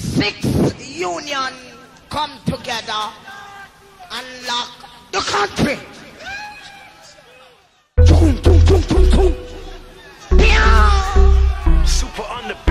Six union come together and lock the country. Super on the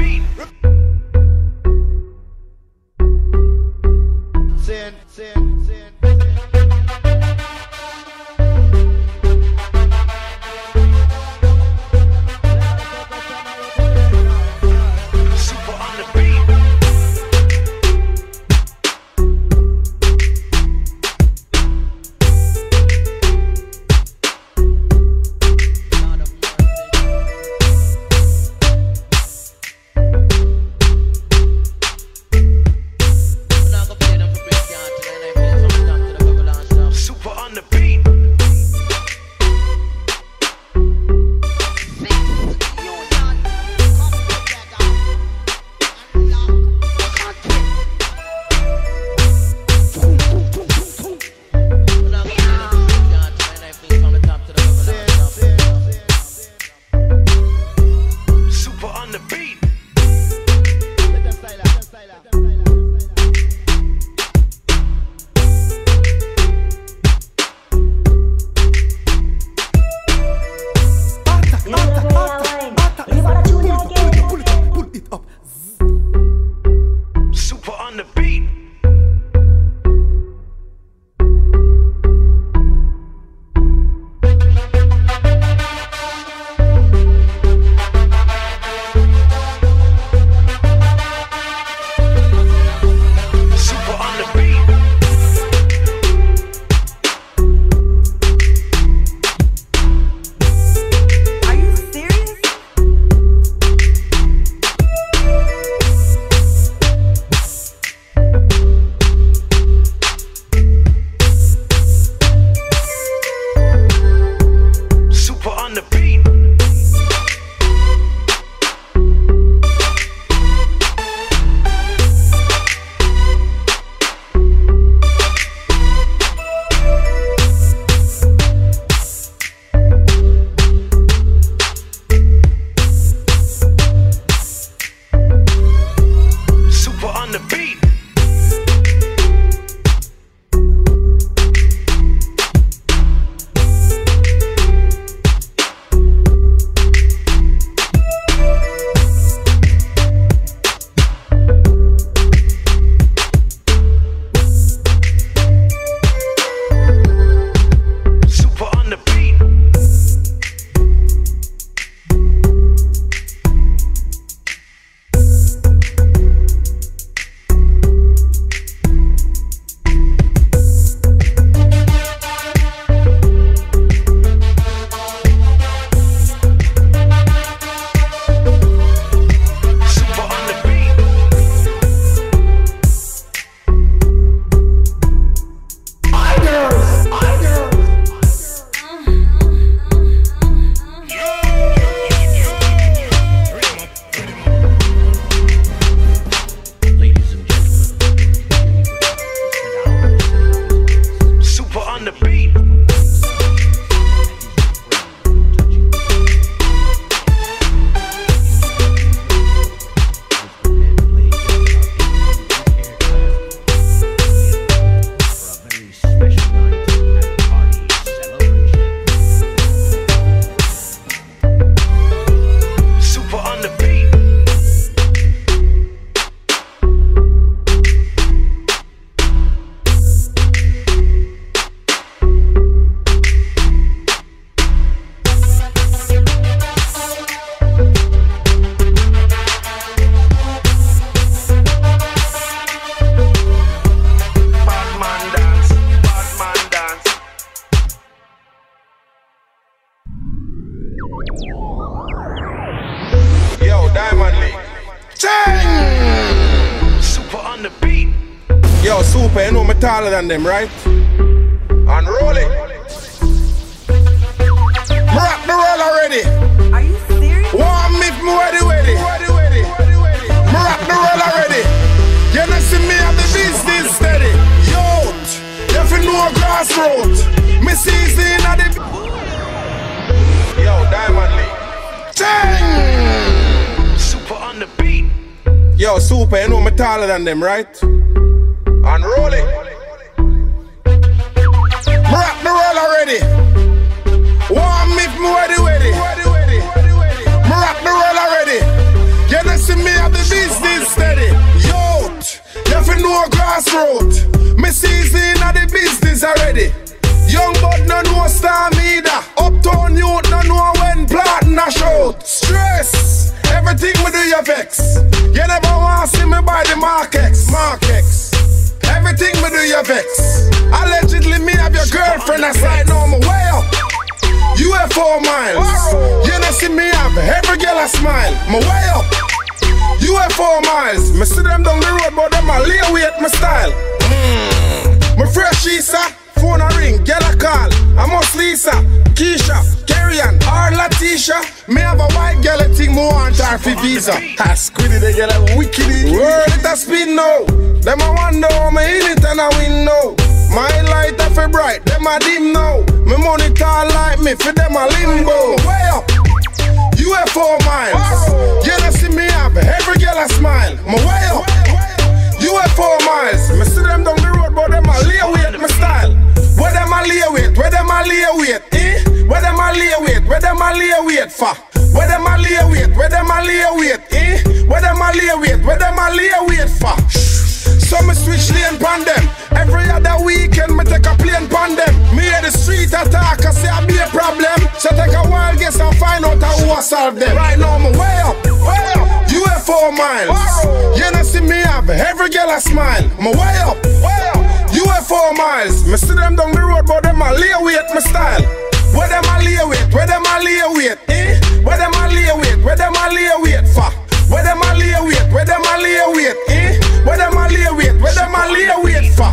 them, right? Unroll it. Me rock the roll already. Are you serious? One me me ready, ready. Me rock the roll already. You know see me have the business steady. Yo, you fi know grassroots. Me season at the. Yo, Diamond League. Chang! Super on the beat. Yo, super, you know me taller than them, right? Unroll it. Me roll already. Warm me, me ready, ready. Me rock the roll already. You know see me have the business steady. Yo, you fi know grassroots. Me season of the business already. Young bud no know star either. Uptown youth no know when platinum a shout. Stress, everything me do you vex. You never want see me by the Markex. Everything me do you vex. Allegedly me have your girlfriend aside me way up. UFO miles. You know see me have every girl a smile. Me way. UFO miles. Me see them down the road, but them a lay weight my style. Mm. Me fresh Isa. Phone a ring, get a call. I must Lisa, Keisha, Carrion, or Latisha. Me have a white girl, I think more want her for visa. Ha, squiddy, they get a wicked. World it a spin now. Them a wonder how me in it and I win now. My light a fi bright, them a dim now. Me money tall like me, for them a limbo. Way up. UFO miles. You know see me have every girl a smile. My way up. UFO miles. Me see them down the road, but them a lay weight my style. Where them a lay weight? Where them a lay weight? Eh? Where them a lay weight? Where them a lay weight for? Where them a lay weight? Where them a lay weight? Eh? Where them a lay weight? Where them a lay weight for? So me switch lane pon them. Every other weekend me take a plane pon them. Me hear the street attack, I say I be a problem. So take a wild guess and find out how I solve them. Right now me way up, way up. UFO miles. You know see me have every girl a smile. Me way up, way up. UFO miles. Me see them down the road, but them a lay weight my style. Where them a lay weight? Where them a lay weight? Eh? Where them a lay weight? Where them a lay weight for? Where them a lay weight? Where them a lay weight? Eh? Where them a lay weight? Where them a lay weight for?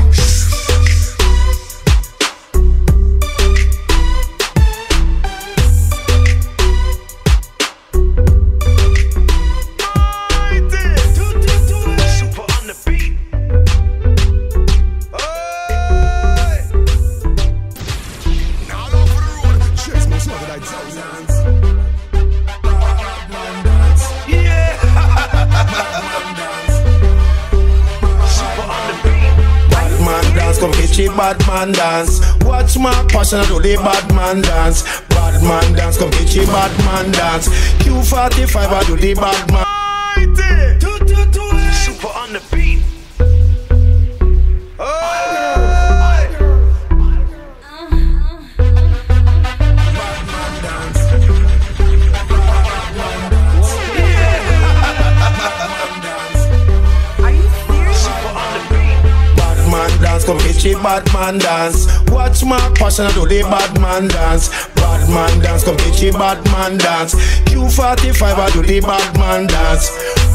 Bad man dance. Watch my passion, I do the bad man dance. Bad man dance, come get you bad man dance. Q45, I do the bad man. Eh. Super on the beat. Come get you bad man dance. Watch my passion, I do the bad man dance. Bad man dance, come get you bad man dance. Q45, I do the bad man dance.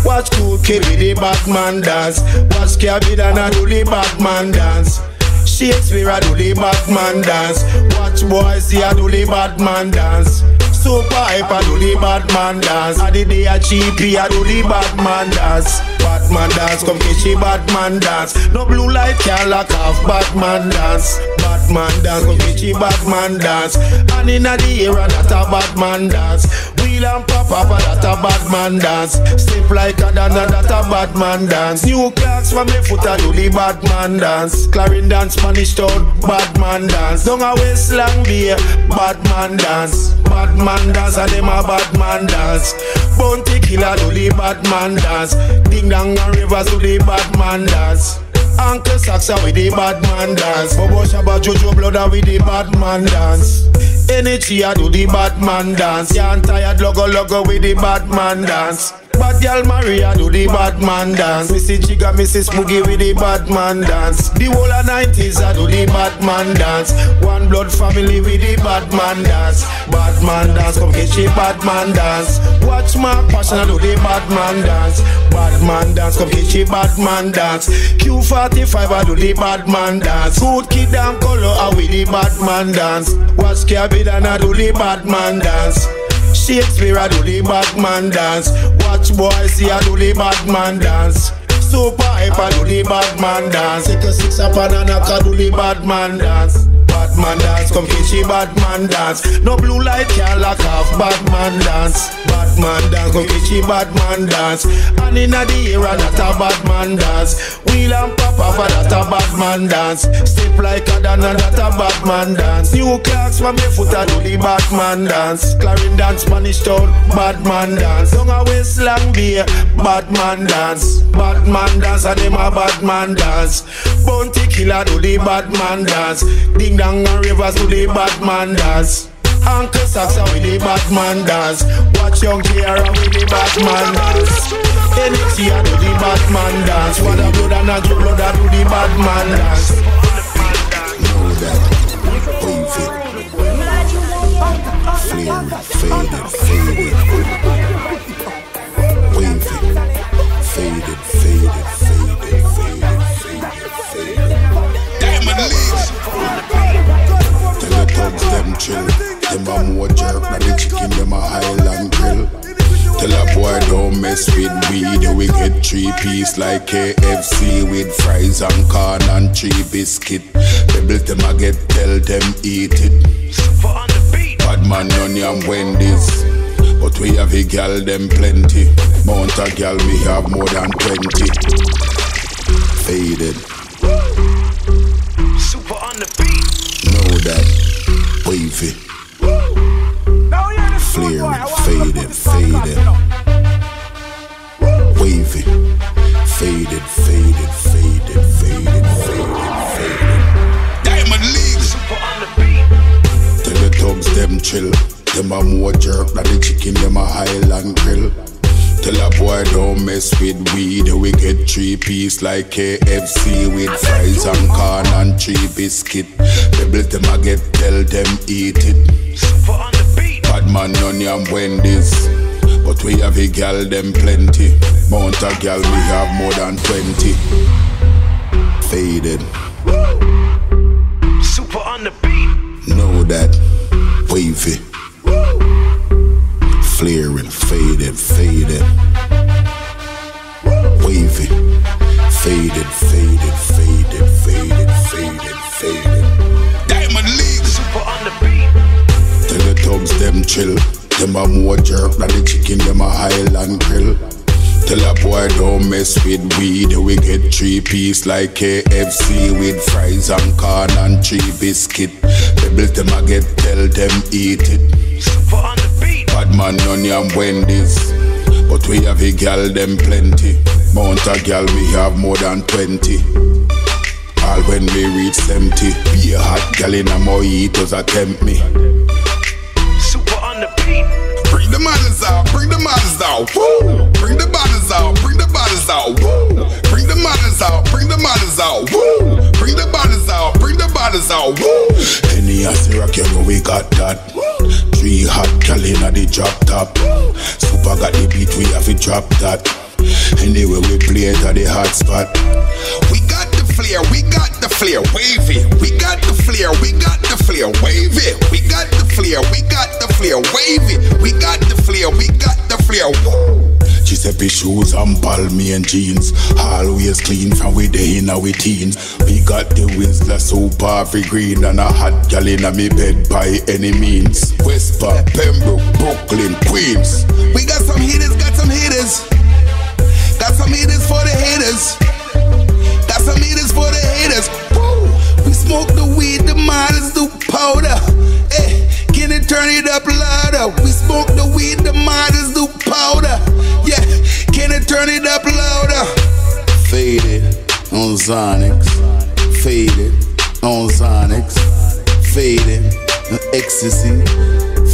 Watch cool kid with the bad man dance. Watch Cabby and I do the bad man dance. Shakespeare, I do the bad man dance. Watch boys, see I do the bad man dance. Super hype, I do the bad man dance. I did the cheapy, I do the bad man dance. Bad man dance, come catch the bad man dance. No blue light can lock off bad man dance. Bad man dance, come catch the bad man dance. And inna the era that a bad man dance. Wheel and pop up, that a bad man dance. Step like a dana, that a bad man dance. New clocks from me foot, I do the bad man dance. Clarendon, Spanish town, bad man dance. Down a West Long Bay, bad man dance. Bad man dance, and them a bad man dance. Bounty killer do the bad man dance. Ding dong and Ravers do the bad man dance. Uncle Saxa with the bad man dance. Bobo Shabba Jojo Blooder with the bad man dance. Energy I do the bad man dance. Can't tired logo logo with the bad man dance. Bad girl Maria do the bad man dance. Missy Chiga, Mrs. Boogie with the bad man dance. The whole of 90s I do the bad man dance. One blood family with the bad man dance. Bad man dance, come get she bad man dance. Watch my passion I do the bad man dance. Bad man dance, come get she bad man dance. Q45 I do the bad man dance. Good kid and color I with the bad man dance. Watch Cabby and I do the bad man dance. Shakespeare, I do the bad man dance. Watch boys, see I do the bad man dance. Super hype, I do the bad man dance. Take a six up and a knock, I do the bad man dance. Bad man dance, come a bad man dance. No blue light can lock off bad man dance. Bad man dance, come a bad man dance. And inna the era that a bad man dance. Wheel and pop off a that a bad man dance. Step like a dan and that a bad man dance. New clocks from me foot a do the bad man dance. Clarendon Spanish town, bad man dance. Down a West Long Bay, bad man dance. Bad man dance and them a bad man dance. Bounty killer do the bad man dance. Ding dong and Ravers do the bad man dance. Uncle Saxa with the bad man dance. Watch young Kiara with the bad man dance. NXT a do the bad man dance. What a blood and a true blood a do the bad man dance. Know that. Wave it. Flare it. Fade it. Fade it. Wave it. Fade it. Fade it. Fade it. Fade it. Fade it. Fade it. Diamond Leagues. Tell the thugs them chill. Them a more jerk than the chicken. Them a Highland grill. Tell a boy don't mess with weed. We get three piece like KFC with fries and corn and three biscuit. Pebbles them a get tell them eat it. Super on the beat. Bad man on yam Wendy's. But we have a gal them plenty. Mount a gal we have more than twenty. Faded, Super on the beat. know that. Wavy, flaring, faded, faded. Wavy, faded, faded, faded, faded, faded, faded. Diamond beat. Tell the thugs them chill. Them a more jerk than the chicken, them a Highland grill. Tell a boy don't mess with weed. We get three piece like KFC with fries and corn and three biscuit. Pebbles them a get tell them eat it. Man on yam Wendy's. But we have a gal them plenty. Mount a gal we have more than twenty. Faded, Super on the beat. know that. Wavy. Flaring, faded, faded. Wavy. Faded, faded, faded, Thugs them chill. Them a more jerk than the chicken, them a Highland grill. Tell a boy don't mess with weed. We get three piece like KFC with fries and corn and three biscuit. Pebbles them a get tell them eat it. Super on the beat. Bad man on Wendy's. But we have a gal them plenty. Mount a gal we have more than twenty. All when we reach 70. Be a hot gal in a mojitos a tempt me. The beat. Bring the models out, bring the models out, woo! Bring the bodies out, bring the bodies out, woo! Bring the models out, bring the models out, woo! Bring the bodies out, bring the bodies out, woo! Any as rock, you know we got that. Three hot gal inna the drop top. Super got the beat, we have to drop that. Anyway, we play it at the hot spot. We got the flair, we got the flair, wave it. We got the flair, we got the flair, wave it. We got the flair, we got the flair, wave it. We got the flair, we got the flair, woo. Giuseppe shoes and Balmain jeans, always clean from we day in our teens. We got the Whistler super free green and a hot gal in me bed by any means. Whisper, Pembroke, Brooklyn, Queens. We got some hitters, got some on Xanax. Faded on Xanax. Faded ecstasy.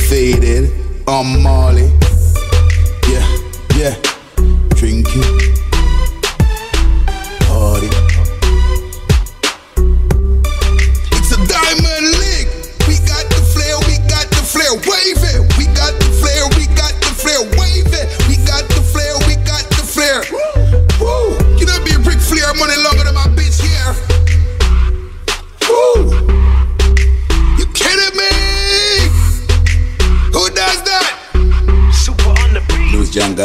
Faded on Molly.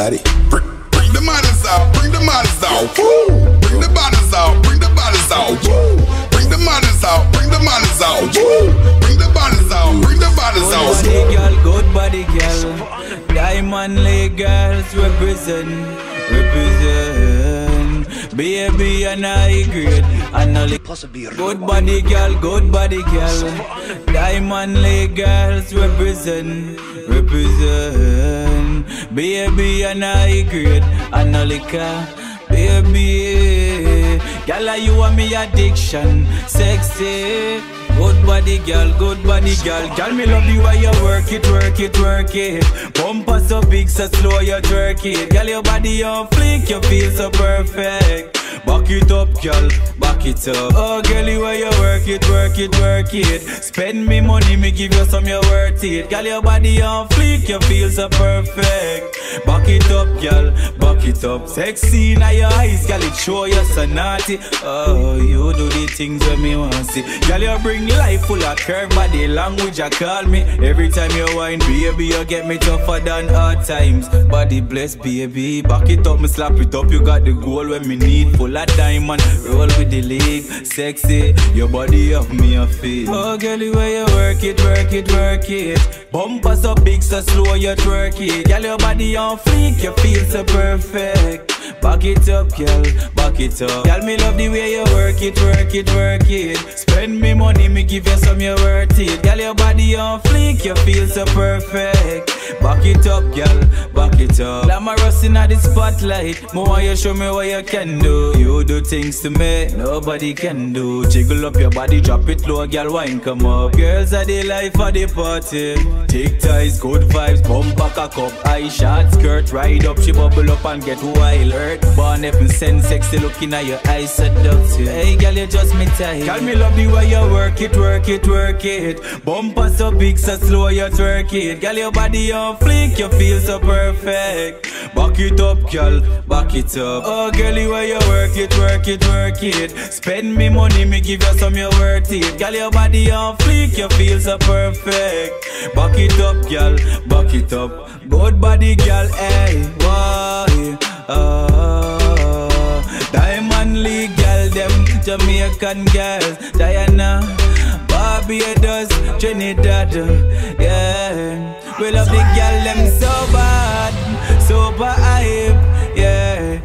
John Gotti. Bring, bring the models out, bring the models out. Woo! Bring the bodies out, bring the bodies out. Woo! Bring the models out, bring the models out. out. Woo! Bring the bodies out. Bring the bodies Good body girl, good body girl. Diamond League girls represent, represent. Baby and I grade, and only good body girl, good body girl. Diamond League girls represent, represent. Baby and I grade, and only car. Baby, girl, are you and me addiction, sexy. Good body girl, good body girl. Girl, me love you while you work it, work it, work it. Bumper so big, so slow you twerk it. Girl, your body on fleek, you feel so perfect. Back it up, girl, back it up. Oh, girl, while you work it, work it, work it. Spend me money, me give you some, you worth it. Girl, your body on fleek, you feel so perfect. Back it up, girl, back it up. Sexy in your eyes, girl, it show you so naughty. Oh, you do the things when me want see. Girl, you bring life full of curve, body language you call me. Every time you whine, baby, you get me tougher than hard times. Body bless, baby, back it up, me slap it up. You got the goal when me need, full of diamond. Roll with the league, sexy. Your body up me a feel. Oh, girl, where you work it, work it, work it. Bumper so big, so slow you twerk it. Girl, your body on fleek, you feel so perfect. Back it up, girl, back it up. Girl, me love the way you work it, work it, work it. Spend me money, me give you some, you're worth it. Girl, your body on fleek, you feel so perfect. Back it up, girl, back it up. Glamorous in the spotlight. More you show me what you can do. You do things to me, nobody can do. Jiggle up your body, drop it low, girl, wine come up. Girls are the life of the party. Tick ties, good vibes, bump back a up. High shot, skirt, ride up, she bubble up and get wild. Hurt, born and send sexy looking at your eyes seductive. Hey, girl, you just me tight. Girl, me love the way you work it, work it, work it. Bumper so big, so slow, you twerk it. Girl, your body on fleek, you feel so perfect. Back it up, girl, back it up. Oh, girlie, where you work it, work it, work it. Spend me money, me give you some, you worth it. Girl, your body on fleek, you feel so perfect. Back it up, girl, back it up. Good body, girl, hey, why? Oh, Jamaican girls, Diana. Barbados, Trinidad, yeah. We love the girl them so bad, super hype, yeah.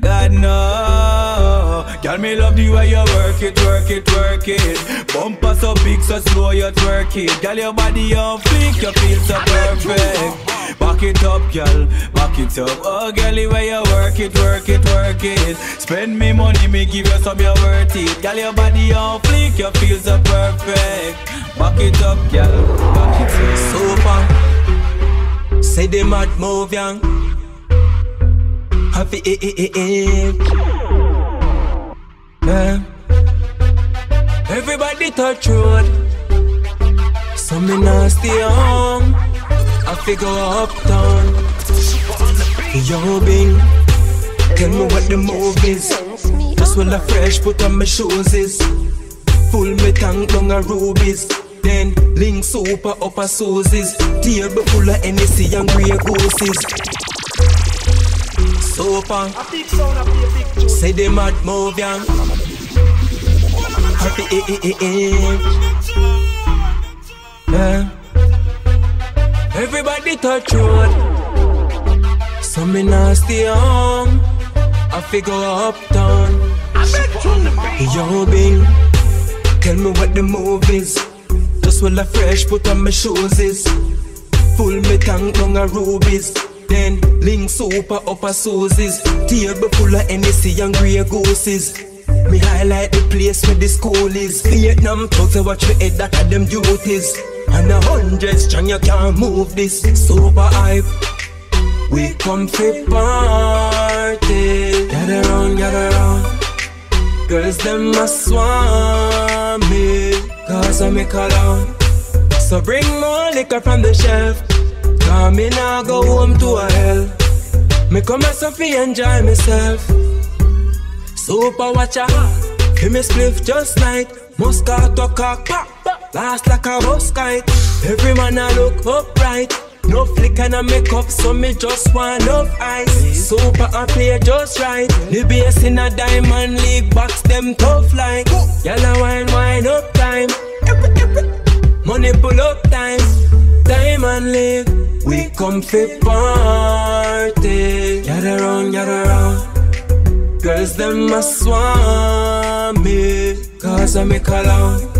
God no, girl me love the way you work it, work it, work it. Bumper so big, so slow you twerk it. Girl your body on fleek, you feel so perfect. Back it up, girl, back it up. Oh, girlie, where you work it, work it, work it. Spend me money, me give you some, you're worth it. Girl, your body on fleek, you feel so perfect. Back it up, girl, back it up. Super. Say the mad move, young. Happy eh, eh, eh, eh. Everybody touch road. So me nah stay home. I figure uptown. Yo, Bing. Tell me what the move is. Just when I fresh put on my shoes is. Full me tank down a rubies. Then link super up a Susie's. Table full of NSC and grey gooses. Super. Say the mad move, yeah. Happy eh eh eh eh. Yeah. Everybody touch road. So me nah stay home. Um, I figure uptown. Yo, Bing. Tell me what the move is. Just when I fresh put on my shoes is. Full me tank down a rubies. Then link super up a Susie's. Table full of NSC and grey gooses. Me highlight the place where the school is. Vietnam thugs to watch me head that are them duties. And a hundred strong you can't move this. Super hype. We come for party. Gather round, gather round. Girls them must want me. Cause I make a down. So bring more liquor from the shelf. Cause me nah go home to a hell. Me come as Sophie enjoy myself. Super watcher. Give me spliff just like Moscato cock. Last like a bus kite. Every man I look upright. No flick and I make up, so me just want enough ice. Super and play just right. The bass in a diamond league box, them tough like. Yellow wine, wine up time. Money pull up time, Diamond league. We come fi party. Gather round, gather round. Girls them must want me, cause I make a loud.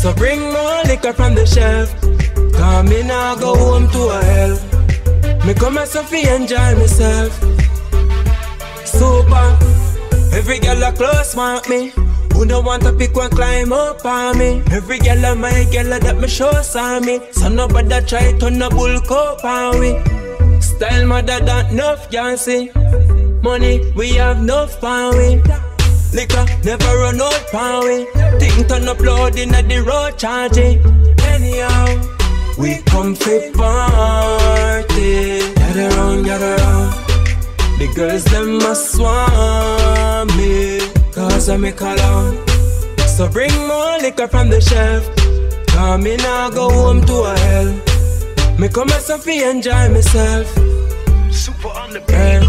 So bring more liquor from the shelf. Cause me now go home to a hell. Me come as Sophie enjoy myself. Super. Every girl a close want me. Who don't want to pick one climb up on me? Every girl a my girl that me show on me. So nobody try turn a bull cup on we. Style mother that enough can see. Money we have enough on we. Liquor never run out we. Think turn up loud in the road charging. Anyhow, we come fi party. Gather round, gather round. The girls them must want me Cause I make a loud So bring more liquor from the shelf Cause me now go home to a hell Me come as Sophie enjoy myself Super on the beat. Eh.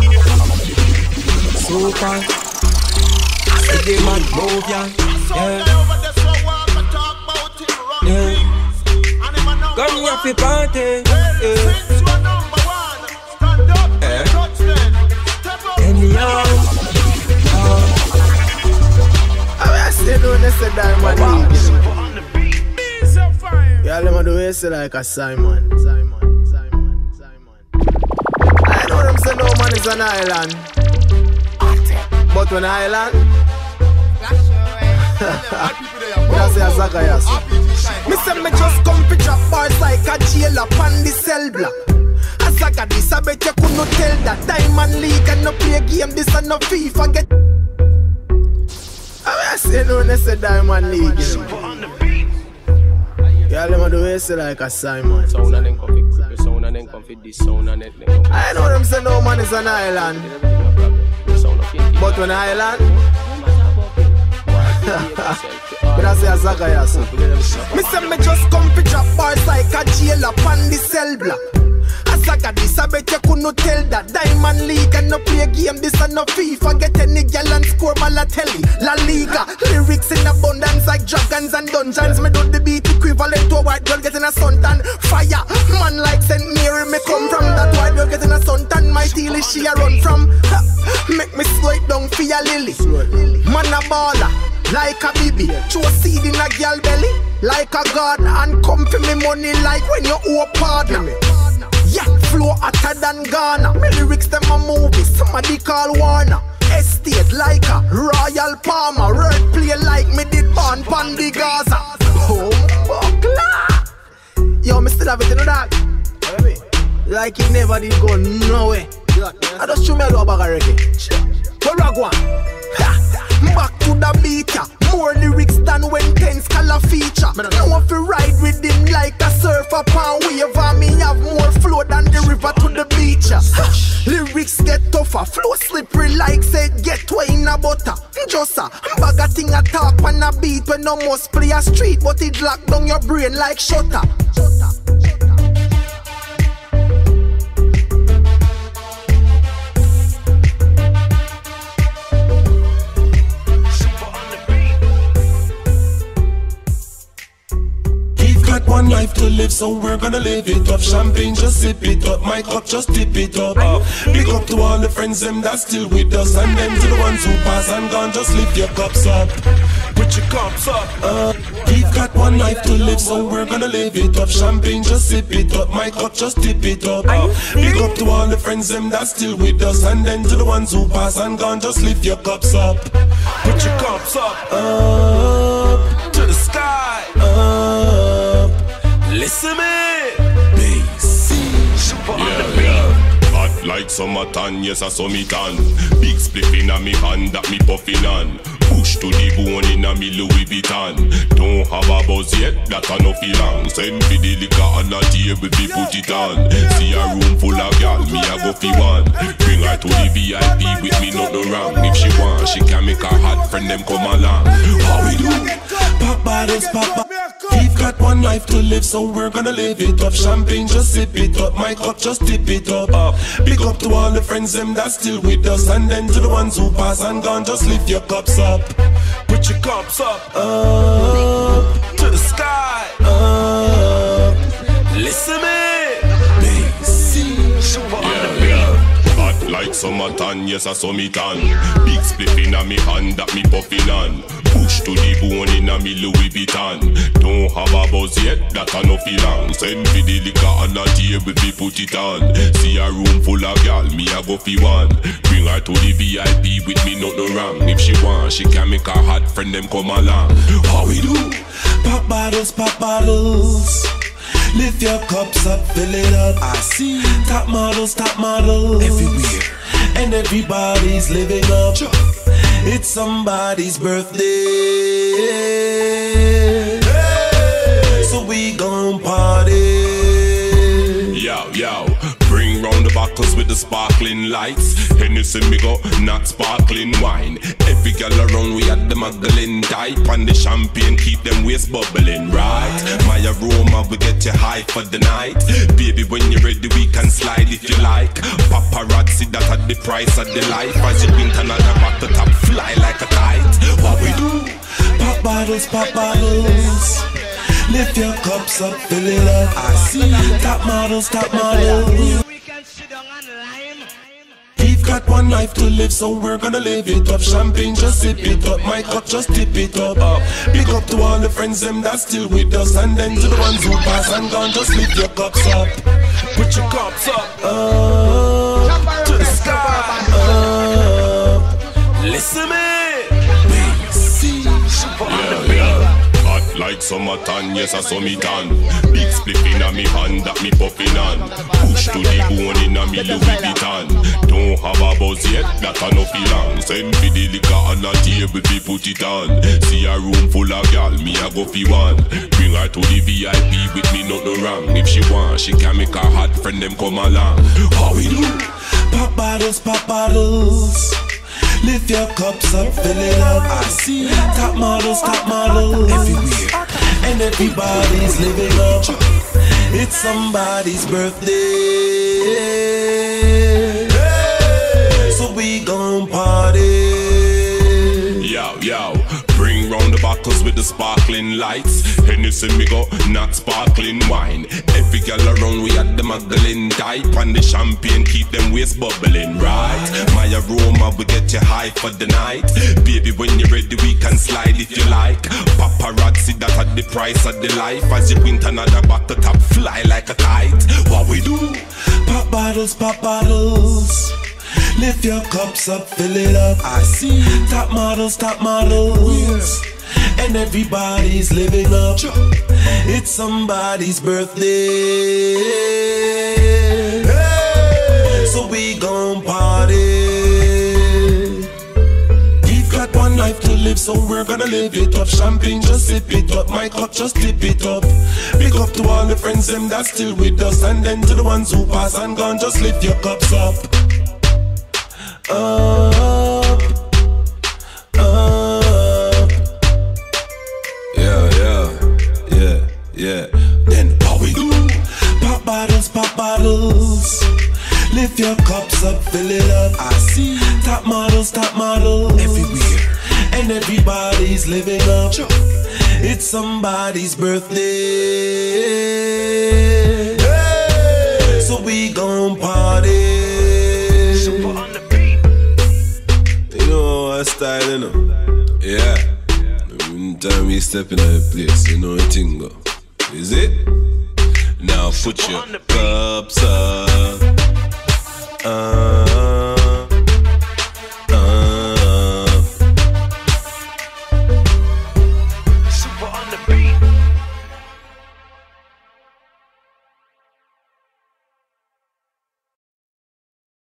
Super See the man move ya Yeah, yeah Come here fi party Yeah Anyhow I still don't say Diamond League. Super on the beat. Yeah, let me do it say like a Simon. Simon, Simon, Simon. I know them say no man is an island. But when island, a Me say me just come fi drop bars like a jailer on the cell block. As I got this, I bet you could not tell that Diamond League and no play game. This and no FIFA get. I say no, they say Diamond League. You know. Yeah, let me do it like a Simon. Sound and then come sound and then come fit this sound and then I know them say no man is an island, everything no problem. Sound of but when island. but I say a Zacharias. Me say me just come fi drop bars like a jailer on the cell block. I got this, I bet you could not tell that Diamond League and no play game. This and no FIFA. Get any gal and score Balotelli. La Liga, lyrics in abundance like dragons and dungeons. Me do the beat equivalent to a white girl getting a suntan. Fire, man like Saint Mary. Me come from that white girl getting a suntan. My teal is she a run from. Make me slow it down for your lily. Man a baller like a baby. Throw seed in a gal belly like a god and come for me money like when you owe partner. Yeah, flow hotter than Ghana. Me lyrics them a movie, somebody call Warner. Estate like a Royal Palmer. Word play like me did born Pandy Gaza. Oh, buckler. Yo, me still have it in the dark. Like it never did go nowhere. I just show me a little bag of reggae. Where I go? Ha! Back to the beat, yeah. More lyrics than when ten color feature. No one fi ride with him like a surfer pan wave. And me have more flow than the river to the beach. yeah. Lyrics get tougher, flow slippery like said get way in a butter. Just a bag a thing a talk on a beat when no must play a street, but it lock down your brain like shutter. So we're gonna live it up. Champagne, just sip it up. My cup, just tip it up. up. Big up to all the friends, them that's still with us. And them to the ones who pass and gone, just lift your cups up. Put your cups up. Uh, we've got one life to live, so we're gonna live it up. Champagne, just sip it up. My cup, just tip it up. up. Big up to all the friends, them that's still with us. And then to the ones who pass and gone, just lift your cups up. Put your cups up. Up Listen me. Bass. Super on the beat. yeah. Hot like summertime, yes I saw me tan. Big split in a me hand that me puffin on. Push to the bone in a me Louis Vuitton. Don't have a buzz yet, that a no feel long. Send for the liquor on the table, we put it on. See a room full of gal, me a go fi one. Bring her to the VIP with me, nothing wrong. If she want, she can make her hot friend them come along. How we do? Pop bottles, pop. We've got one life to live, so we're gonna live it up. Champagne, just sip it up. My cup, just tip it up. up. Big up to all the friends, them that's still with us. And then to the ones who pass and gone, just lift your cups up. Put your cups up. Up to the sky. Up. Listen me. Like summertime, yes I saw me tan. Big spliff inna me hand that me puffin' on. Push to the bone inna me Louis Vuitton. Don't have a buzz yet, that a no feel long. Send for the liquor on the table, we put it on. See a room full of gal, me a go fi one. Bring her to the VIP with me, nothing wrong. If she want, she can make her hot friend them come along. How we do? Pop bottles, pop bottles. Lift your cups up, fill it up. I see top models, top models everywhere, and everybody's living up. It's somebody's birthday, sparkling lights. Hennessy me go, not sparkling wine. Every girl around we at the muggling type. And the champagne keep them waist bubbling, right? My aroma will get you high for the night. Baby, when you're ready, we can slide if you like. Paparazzi that at the price of the life. As you win another bottle top, fly like a kite. What we do? Pop bottles, pop bottles. Lift your cups up, fill it up. I see top models, top models. We've got one life to live, so we're gonna live it up. Champagne, just sip it up. My cup, just tip it up. up. Big up to all the friends, them that's still with us. And then to the ones who pass and gone, just lift your cups up. Put your cups up. Up like summertime, yes I saw me tan. Big spliff inna me hand that me puffin' on. Push to the bone inna me Louis Vuitton. Don't have a buzz yet, that a no feel long. Send for the liquor on the table, we put it on. See a room full of gal, me a go fi one. Bring her to the VIP with me, not no wrong. If she want, she can make her hot friend them come along. How we do? Pop bottles, pop bottles. Lift your cups up, fill it up. I see top models, top models everywhere, and everybody's living up. It's somebody's birthday, so we gon' party. Bottles with the sparkling lights. Hennessy me go, not sparkling wine. Every girl around we at the muggling type. And the champagne keep them waist bubbling, right? My aroma will get you high for the night. Baby, when you're ready, we can slide if you like. Paparazzi that at the price of the life. As you win another bottle top, fly like a kite. What we do? Pop bottles, pop bottles. Lift your cups up, fill it up. I see top models, top models. And everybody's living up. It's somebody's birthday. So we gon' party. We've got one life to live, so we're gonna live it up. Champagne, just sip it up. My cup, just tip it up. Big up to all the friends, them that's still with us. And then to the ones who pass and gone, just lift your cups up. Up, up. Yeah. Then what we do? Pop bottles, pop bottles. Lift your cups up, fill it up. I see top models, top models everywhere, and everybody's living up. It's somebody's birthday, so we gon' party. Super on the beat. You know our style, you know. Yeah. Every time we step in a place, you know the thing go. Is it? Now put your cups up. Uh,